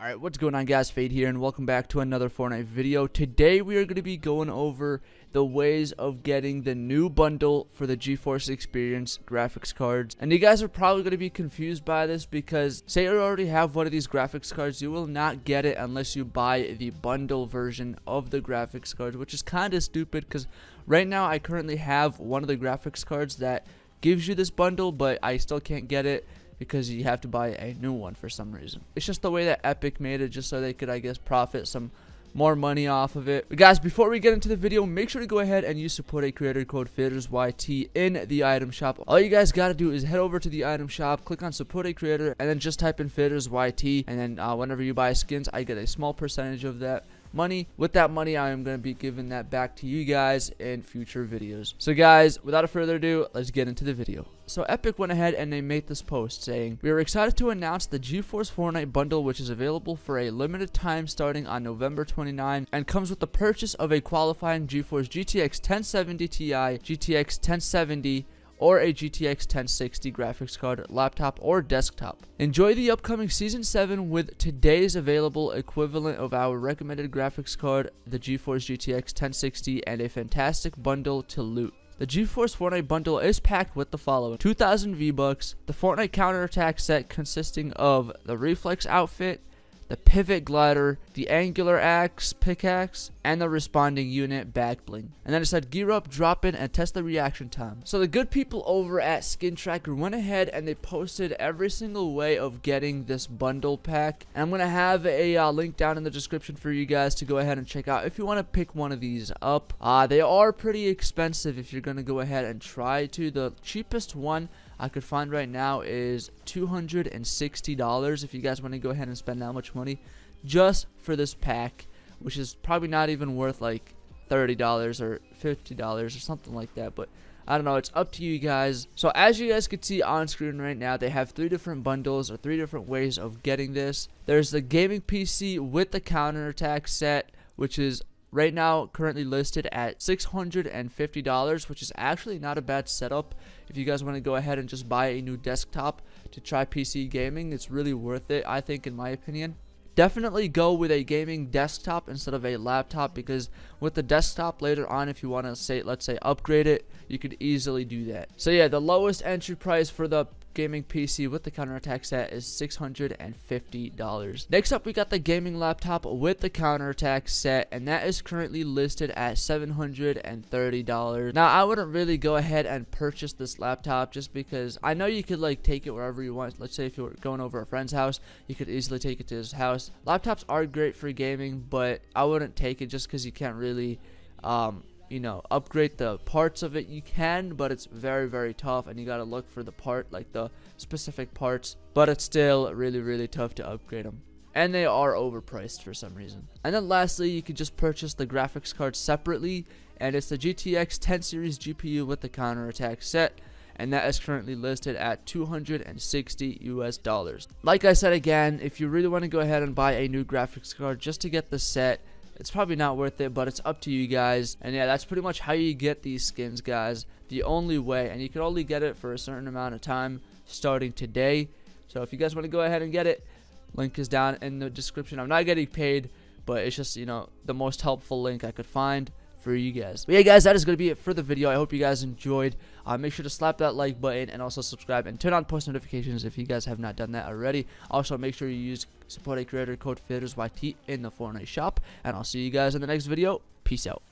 Alright, what's going on guys, Fade here, and welcome back to another Fortnite video. Today we are going to be going over the ways of getting the new bundle for the GeForce Experience graphics cards. And you guys are probably going to be confused by this because say you already have one of these graphics cards, you will not get it unless you buy the bundle version of the graphics cards, which is kind of stupid because right now I currently have one of the graphics cards that gives you this bundle, but I still can't get it because you have to buy a new one for some reason. It's just the way that Epic made it just so they could, I guess, profit some more money off of it. But guys, before we get into the video, make sure to go ahead and use support a creator code FADERSYT in the item shop. All you guys got to do is head over to the item shop, click on support a creator, and then just type in FADERSYT. And then uh, whenever you buy skins, I get a small percentage of that money. With that money, I am going to be giving that back to you guys in future videos. So guys, without further ado, let's get into the video. So Epic went ahead and they made this post saying, We are excited to announce the GeForce Fortnite bundle which is available for a limited time starting on November 29 and comes with the purchase of a qualifying GeForce GTX 1070 Ti, GTX 1070, or a GTX 1060 graphics card, laptop, or desktop. Enjoy the upcoming Season 7 with today's available equivalent of our recommended graphics card, the GeForce GTX 1060, and a fantastic bundle to loot. The GeForce Fortnite bundle is packed with the following 2000 V-Bucks, the Fortnite counterattack set consisting of the Reflex outfit, the pivot glider, the angular axe pickaxe, and the responding unit back bling. And then it said gear up, drop in, and test the reaction time. So the good people over at Skin Tracker went ahead and they posted every single way of getting this bundle pack. And I'm going to have a uh, link down in the description for you guys to go ahead and check out if you want to pick one of these up. Uh, they are pretty expensive if you're going to go ahead and try to. The cheapest one I could find right now is $260 if you guys want to go ahead and spend that much money just for this pack, which is probably not even worth like $30 or $50 or something like that, but I don't know, it's up to you guys. So as you guys can see on screen right now, they have three different bundles or three different ways of getting this. There's the gaming PC with the counterattack set, which is right now currently listed at $650 which is actually not a bad setup if you guys want to go ahead and just buy a new desktop to try PC gaming it's really worth it I think in my opinion definitely go with a gaming desktop instead of a laptop because with the desktop later on if you want to say let's say upgrade it you could easily do that. So yeah the lowest entry price for the gaming PC with the counterattack set is $650. Next up, we got the gaming laptop with the counterattack set, and that is currently listed at $730. Now, I wouldn't really go ahead and purchase this laptop just because I know you could like take it wherever you want. Let's say if you're going over a friend's house, you could easily take it to his house. Laptops are great for gaming, but I wouldn't take it just because you can't really um, you know, upgrade the parts of it, you can, but it's very, very tough, and you gotta look for the part, like the specific parts, but it's still really, really tough to upgrade them. And they are overpriced for some reason. And then lastly, you can just purchase the graphics card separately, and it's the GTX 10 series GPU with the counterattack set, and that is currently listed at 260 US dollars. Like I said again, if you really want to go ahead and buy a new graphics card just to get the set, it's probably not worth it, but it's up to you guys. And yeah, that's pretty much how you get these skins, guys. The only way, and you can only get it for a certain amount of time starting today. So if you guys want to go ahead and get it, link is down in the description. I'm not getting paid, but it's just, you know, the most helpful link I could find for you guys. But yeah, guys, that is going to be it for the video. I hope you guys enjoyed. Uh, make sure to slap that like button and also subscribe and turn on post notifications if you guys have not done that already. Also, make sure you use support a creator code FADERSYT in the Fortnite shop. And I'll see you guys in the next video. Peace out.